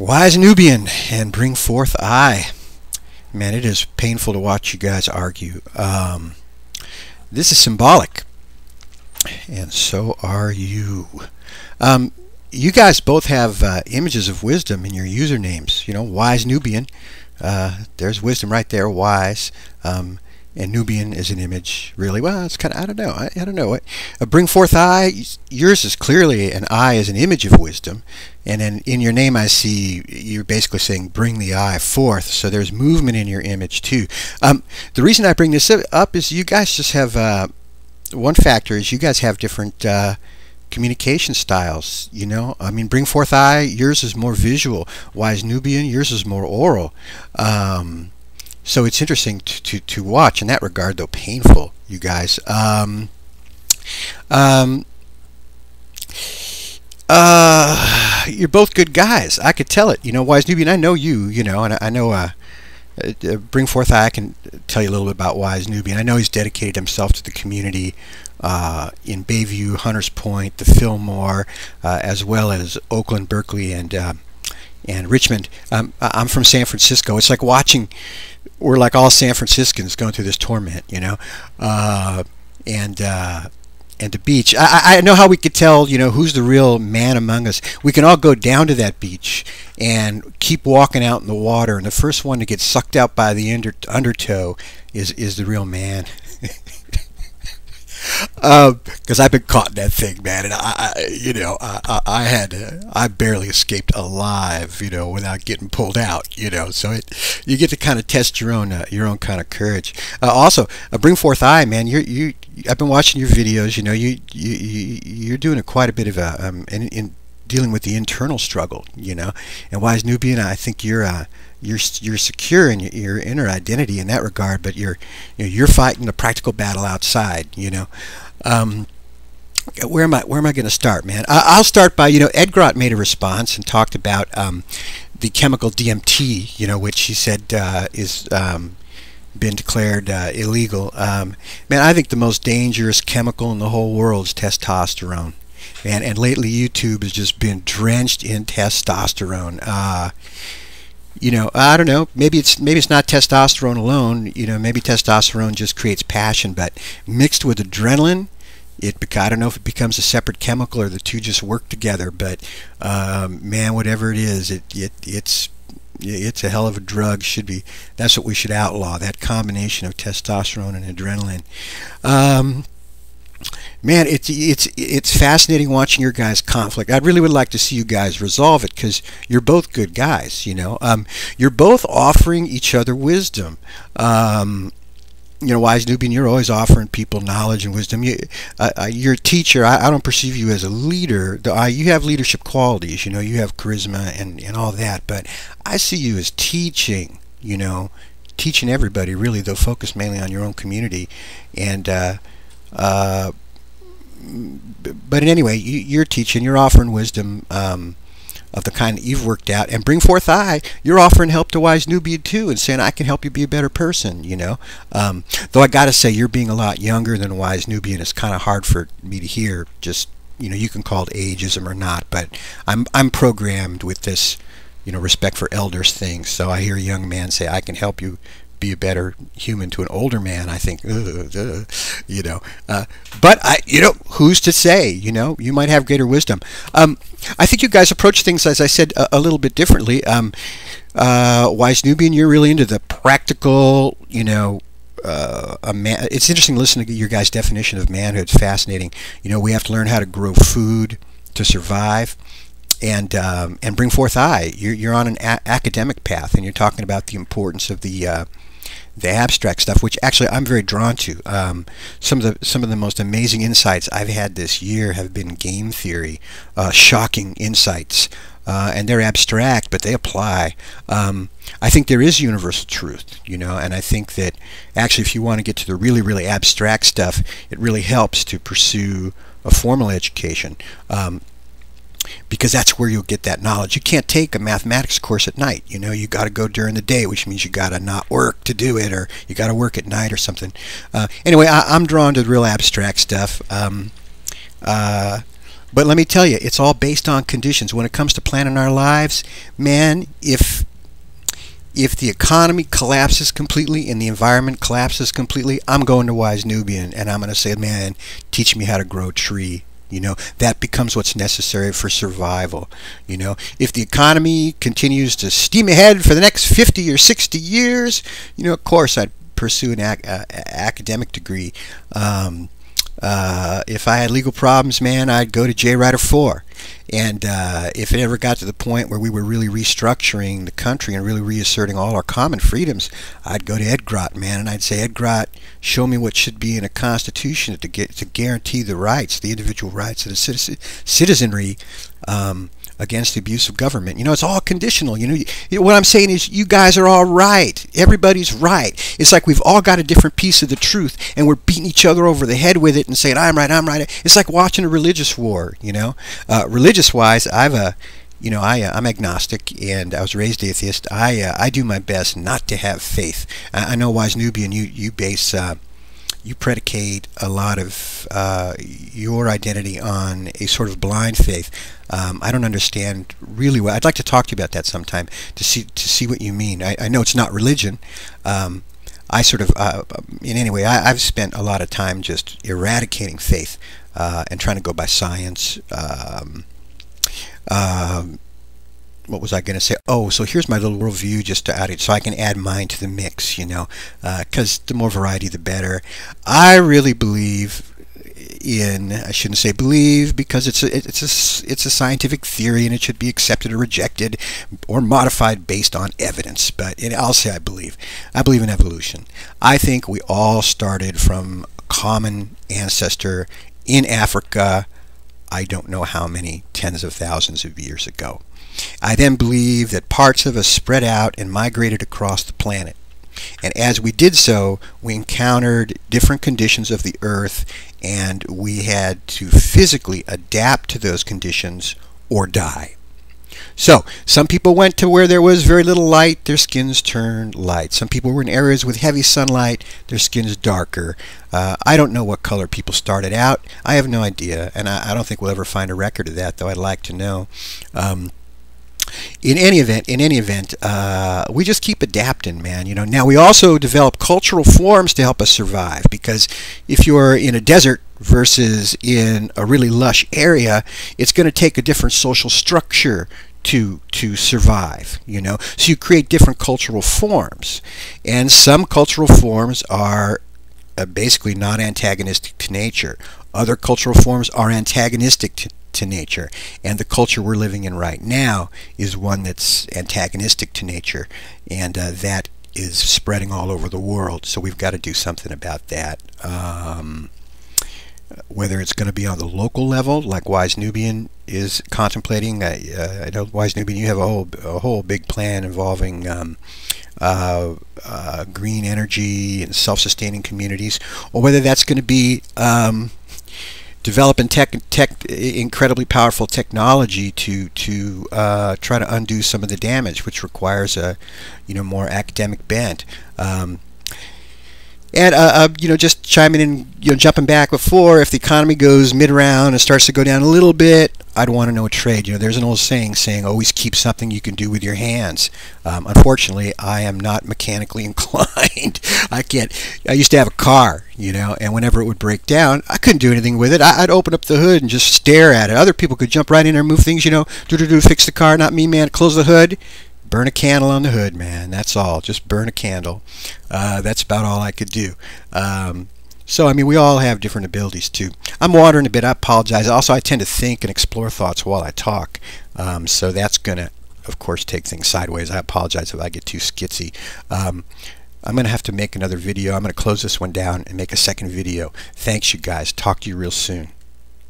Wise Nubian and bring forth eye. Man, it is painful to watch you guys argue. Um, this is Cimbolic, and so are you. Um, you guys both have uh, images of wisdom in your usernames. You know, Wise Nubian. Uh, there's wisdom right there, wise. Um, and Nubian is an image, really. Well, it's kind of, I don't know. I, I don't know. Uh, bring forth eye, yours is clearly an eye is an image of wisdom. And then in your name, I see you're basically saying bring the eye forth. So there's movement in your image too. Um, the reason I bring this up is you guys just have, uh, one factor is you guys have different uh, communication styles. You know, I mean, bring forth eye. yours is more visual. Wise Nubian, yours is more oral. Um, so it's interesting to, to, to watch in that regard, though painful, you guys. Um, um, uh, you're both good guys. I could tell it. You know, Wise Nubian, I know you, you know, and I, I know, uh, uh, Bring Forth I can tell you a little bit about Wise Nubian. I know he's dedicated himself to the community uh, in Bayview, Hunters Point, the Fillmore, uh, as well as Oakland, Berkeley, and uh, and Richmond. Um, I'm from San Francisco. It's like watching we're like all San Franciscans going through this torment, you know, uh, and uh, and the beach. I, I know how we could tell, you know, who's the real man among us. We can all go down to that beach and keep walking out in the water, and the first one to get sucked out by the under, undertow is is the real man. Because um, I've been caught in that thing, man, and I, I you know, I, I, had, uh, I barely escaped alive, you know, without getting pulled out, you know. So it, you get to kind of test your own, uh, your own kind of courage. Uh, also, uh, bring forth eye, man. You, you, I've been watching your videos. You know, you, you, you're doing a, quite a bit of a, um, in, in dealing with the internal struggle, you know. And Wise Nubian, I think you're, uh, you're you're secure in your, your, inner identity in that regard, but you're you know, you're fighting the practical battle outside. You know, um, where am I where am I going to start, man? I, will start by you know Ed Grott made a response and talked about um, the chemical DMT, you know, which he said uh, is um, been declared uh, illegal. Um, man, I think the most dangerous chemical in the whole world is testosterone. Man, and lately YouTube has just been drenched in testosterone. Uh, you know, I don't know. Maybe it's maybe it's not testosterone alone. You know, maybe testosterone just creates passion, but mixed with adrenaline, it I don't know if it becomes a separate chemical or the two just work together. But um, man, whatever it is, it it it's it's a hell of a drug. Should be that's what we should outlaw. That combination of testosterone and adrenaline. Um, man, it's it's it's fascinating watching your guys' conflict. I really would like to see you guys resolve it because you're both good guys. You know, um, you're both offering each other wisdom. Um, you know, wise Nubian, you're always offering people knowledge and wisdom. You, uh, uh, you're a teacher. I, I, don't perceive you as a leader. Uh, you have leadership qualities. You know, you have charisma and and all that. But I see you as teaching. You know, teaching everybody really, though focused mainly on your own community, and uh, uh, but in any way, you, are teaching, you're offering wisdom um, of the kind that you've worked out, and bring forth eye. You're offering help to wise Nubian too, and saying I can help you be a better person. You know, um, though I got to say you're being a lot younger than wise Nubian. It's kind of hard for me to hear. Just you know, you can call it ageism or not, but I'm I'm programmed with this you know respect for elders thing. So I hear a young man say I can help you be a better human to an older man. I think, ugh, ugh, you know. Uh, but I, you know, who's to say? You know, you might have greater wisdom. Um, I think you guys approach things, as I said, a, a little bit differently. Um, uh, Wise Nubian, you're really into the practical, you know. Uh, a man, it's interesting to listen to your guys' definition of manhood. It's fascinating. You know, we have to learn how to grow food to survive and um, and bring forth eye. You're, you're on an academic path, and you're talking about the importance of the uh, the abstract stuff, which actually I'm very drawn to. Um, some of the some of the most amazing insights I've had this year have been game theory, uh, shocking insights, uh, and they're abstract, but they apply. Um, I think there is universal truth, you know, and I think that actually, if you want to get to the really really abstract stuff, it really helps to pursue a formal education. Um, because that's where you'll get that knowledge. You can't take a mathematics course at night. You know, you got to go during the day, which means you got to not work to do it, or you got to work at night or something. Uh, anyway, I, am drawn to the real abstract stuff. Um, uh, But let me tell you, it's all based on conditions. When it comes to planning our lives, man, if if the economy collapses completely and the environment collapses completely, I'm going to Wise Nubian and I'm going to say, man, teach me how to grow a tree. You know, that becomes what's necessary for survival. You know, if the economy continues to steam ahead for the next 50 or 60 years, you know, of course I'd pursue an ac uh, academic degree. Um, uh, if I had legal problems, man, I'd go to J. Ryder 4. And uh, if it ever got to the point where we were really restructuring the country and really reasserting all our common freedoms, I'd go to Ed Grott, man, and I'd say, Ed Grott, show me what should be in a constitution to get to guarantee the rights, the individual rights of the citizen, citizenry. Um, against the abuse of government. You know, it's all conditional. You know, you, what I'm saying is you guys are all right. Everybody's right. It's like we've all got a different piece of the truth and we're beating each other over the head with it and saying, I'm right, I'm right. It's like watching a religious war, you know. Uh, religious wise, I've a you know, I, uh, I'm agnostic and I was raised atheist. I, uh, I do my best not to have faith. I, I know, Wise Nubian, you, you base uh, you predicate a lot of uh, your identity on a sort of blind faith. Um, I don't understand really well. I'd like to talk to you about that sometime to see to see what you mean. I, I know it's not religion. Um, I sort of, uh, in any way, I, have spent a lot of time just eradicating faith uh, and trying to go by science. Um, um what was I going to say? Oh, so here's my little worldview just to add it, so I can add mine to the mix, you know, because uh, the more variety, the better. I really believe in I shouldn't say believe because it's a it's a it's a scientific theory and it should be accepted or rejected or modified based on evidence. But I'll say I believe. I believe in evolution. I think we all started from a common ancestor in Africa. I don't know how many tens of thousands of years ago. I then believe that parts of us spread out and migrated across the planet. And as we did so, we encountered different conditions of the earth and we had to physically adapt to those conditions or die. So, some people went to where there was very little light, their skins turned light. Some people were in areas with heavy sunlight, their skins darker. Uh, I don't know what color people started out. I have no idea, and I, I, don't think we'll ever find a record of that, though I'd like to know. Um, in any event, in any event, uh, we just keep adapting, man. You know. Now we also develop cultural forms to help us survive because if you're in a desert versus in a really lush area, it's going to take a different social structure to to survive you know so you create different cultural forms and some cultural forms are basically not antagonistic to nature other cultural forms are antagonistic to, to nature. And the culture we're living in right now is one that's antagonistic to nature. And uh, that is spreading all over the world. So we've got to do something about that. Um, whether it's going to be on the local level, like Wise Nubian is contemplating. Uh, uh, I know Wise Nubian, you have a whole a whole big plan involving um, uh, uh green energy and self-sustaining communities, or whether that's going to be um, developing tech, tech, incredibly powerful technology to to uh, try to undo some of the damage, which requires a you know more academic bent. Um, and uh, uh, you know, just chiming in, you know, jumping back before, if the economy goes mid-round and starts to go down a little bit, I'd want to know a trade. You know, there's an old saying saying, "Always keep something you can do with your hands." Um, unfortunately, I am not mechanically inclined. I can't. I used to have a car, you know, and whenever it would break down, I couldn't do anything with it. I, would open up the hood and just stare at it. Other people could jump right in and move things, you know, do do do, fix the car. Not me, man. Close the hood burn a candle on the hood, man. That's all. Just burn a candle. Uh, that's about all I could do. Um, so, I mean, we all have different abilities too. I'm wandering a bit. I apologize. Also, I tend to think and explore thoughts while I talk. Um, so that's going to, of course, take things sideways. I apologize if I get too skitsy. Um, I'm going to have to make another video. I'm going to close this one down and make a second video. Thanks, you guys. Talk to you real soon.